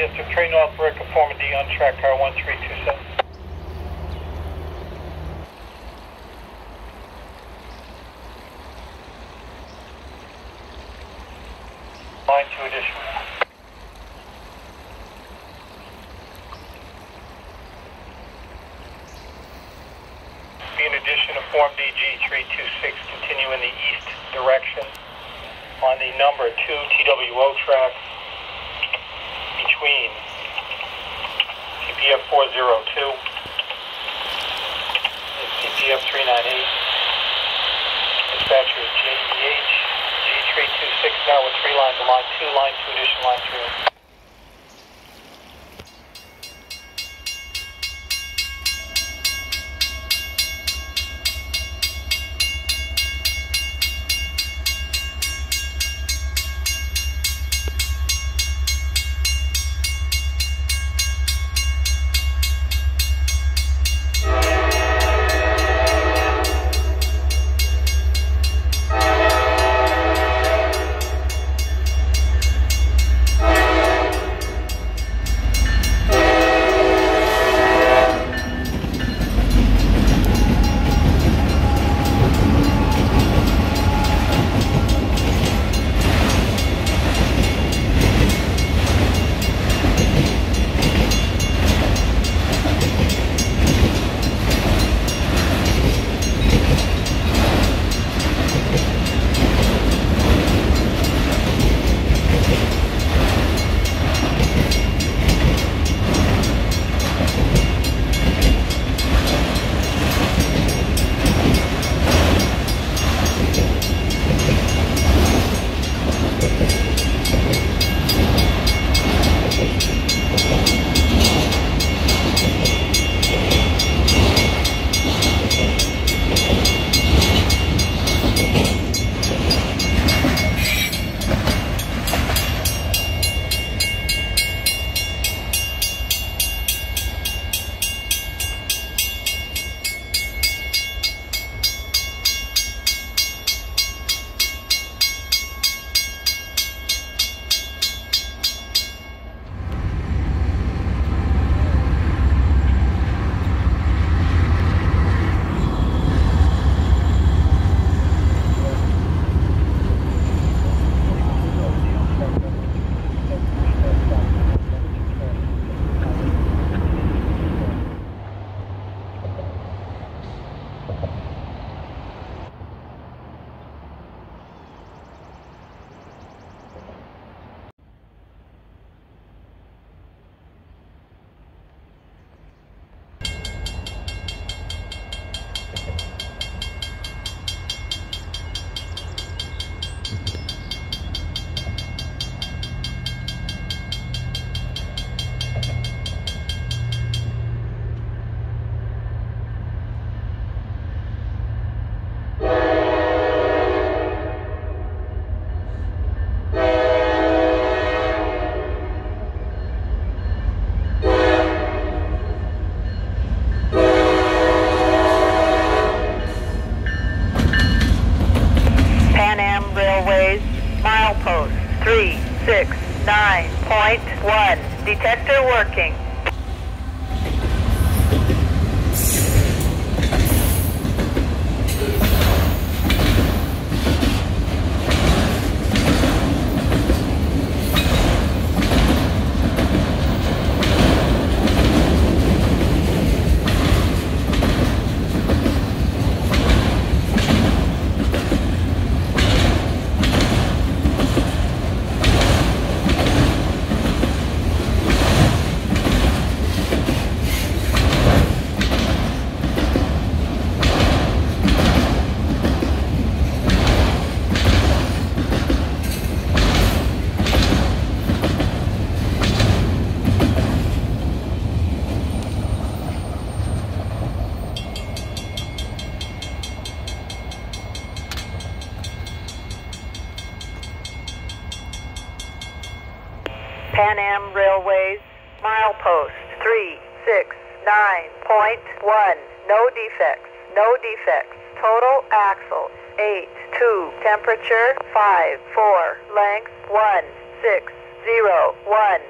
District, train North Brick, conformity on track car 1327. Line 2 additional. Be in addition to Form DG 326, continue in the east direction on the number 2 TWO track CPF 402 and CPF 398. Dispatcher is JEH G326 now with three lines line 2, line 2 addition, line 3. Railways, milepost 369.1. Detector working. Pan Am Railways, milepost 369.1. No defects, no defects. Total axle 8 2. Temperature 5 4. Length 1 6 0 1.